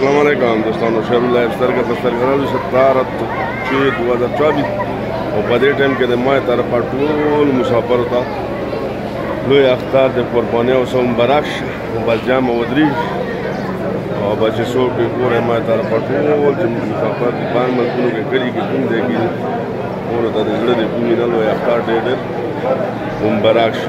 السلام علیکم دوستانو شم لایف سترګه په سترګه راځو چې تار چې 2024 او په دې ټایم کې د ما طرف ټول مسافر ته لوی اختر د قرباني او سم برکش او بجام او دري او بچ سو په ګوره ما طرف ټول چې مسافر په ملکونو کې کړي کې کوم ځای کې ورو ته د زړه د کومې نه لوی اختار ډېر ډېر مبارک شي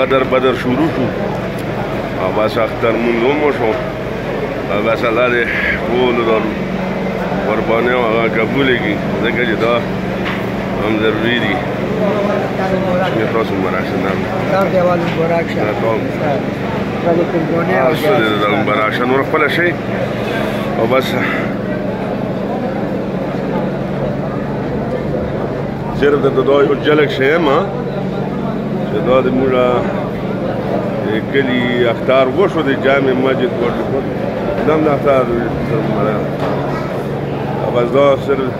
غدر بدر شروع شو او بس اختر مونږ هم وشو او بس الله دې ټولو د قربانیو هغه قبولې کړي ځکه چې دا هم ضروری دي چې تاسو مراشه نام دا دیوال مراشه دا کوم دا د کومونه او دا مراشه نور خپل شي او بس صرف د دوی او جلک شي ما چې دا د مولا کلی اختار وشو د جامع مسجد ورته دم د اختار سره بس دا صرف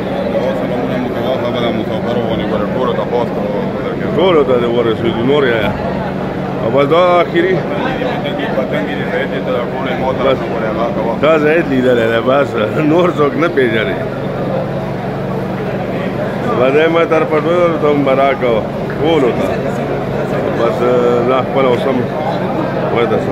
ټول ته د ورسېدو نور یا اول دا اخیری دا زید لیدل دی بس نور څوک نه پیژني باندې ما تر پټو ته مبارکو ټول ته بس لا خپل اوسم وای تاسو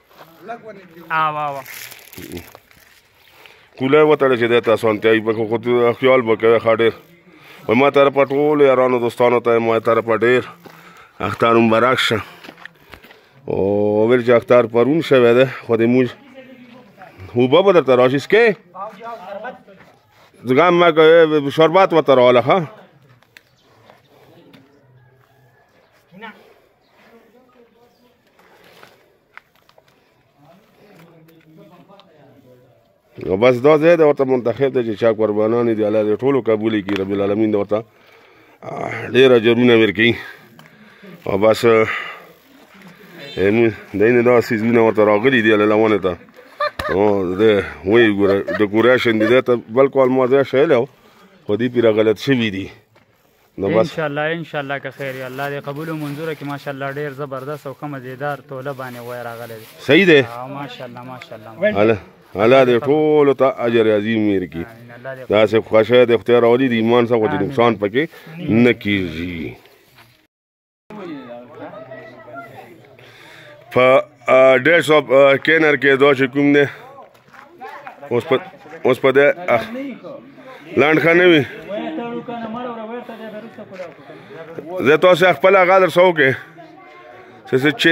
کوله وتړه چې د تاسو انتهایی په خو خیال وکړه خاډر و ما تر پټول یارانو دوستانو ته ما تر پټیر اختر مبارک شه او ول چې اختر پرون شوه ده خو د موږ هو به بدر تر راشي سکه زګام ما شربت وتر والا ها نو بس دا ځای دی ورته منتخب دی چې چا قربانان دي الله دې ټولو قبول کړي رب العالمین دې ورته ډېر اجرونه ورکړي او بس موږ دینه دا سیزونه ورته راغلي دي الله لونه ته او د وی ګوره ډیکوریشن دې ته بلکې ما ځای شایله خو دې پیره غلط شوي دي نو بس ان شاء الله ان شاء الله که خیر الله دې قبول او منظور کړي ماشاء الله ډیر زبردست او ښه مزیدار توله باندې وای راغلی دی صحیح دی او ماشاء الله ماشاء الله الله الله دې ټول ته اجر عظیم ورکړي دا سه خوښه د اختیار اولی د ایمان سره نقصان پکې نه کیږي په ډیش اپ کینر کې دا چې کوم دی اوس په اوس په دې لاند خانه وی زه تاسو خپل غادر سو کې څه چې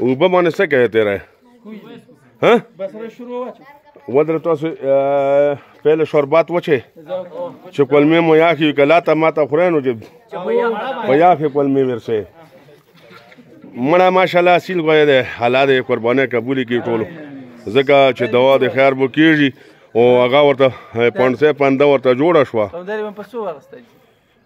اوبه باندې څه کوي تیرا ها بس را شروع واچو ودر تاسو پهله شربت وچه چې کلمې مو یا کی کلا ته ماته خورانو چې په یا فی کلمې ورسه مړه ماشاءالله سیل غوې ده حالا دې قربانه قبول کی ټولو ځکه چې دوا د خیر بو کیږي او هغه ورته پانسه پنده ورته جوړه شوه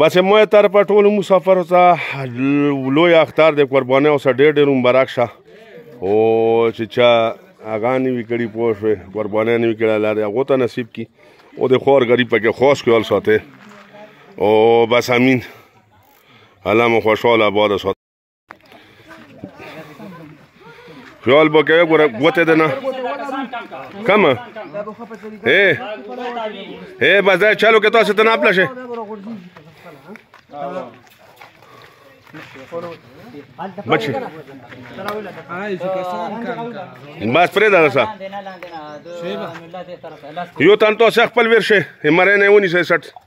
بس مو تر په ټول مسافر ته لوی اختر د قرباني او سره ډېر ډېر مبارک شه او چې چا هغه نیوي کړي پوه شوې قرباني نیوي کړي الله دې هغو ته نصیب کړي او د خور غریب پکې خاص خیال ساتي او بس امین الله مو خوشحاله آباد ساتي خیال به کوي ګوره ګوته ده نه کم اے اے بس دا چالو کې تاسو ته نه پلشه بچي بس پرې دا سا یو تن تاسو خپل ورشه مرنه ونی سه سټ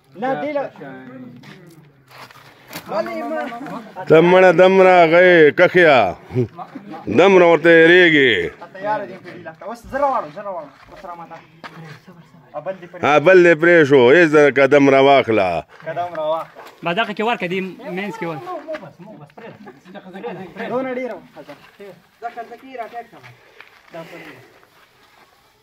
نه دی له ته مړه دم راغی کخیا دم را ورته ریږي ها بل دې پرې شو هېڅ د قدم را واخله قدم را واخله ما دغه کې ورکه دې مینس کې ورکه دونه ډېره دا خلک کې راټیک کړه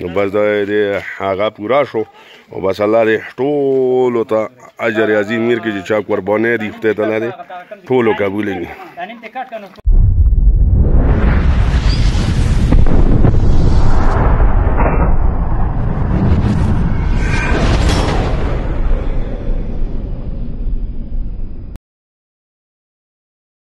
نو بس دا دې هغه پورا شو او بس الله دې ټول ته اجر عظیم میر کې چې چا قربانې دي خدای تعالی دې ټول قبول کړي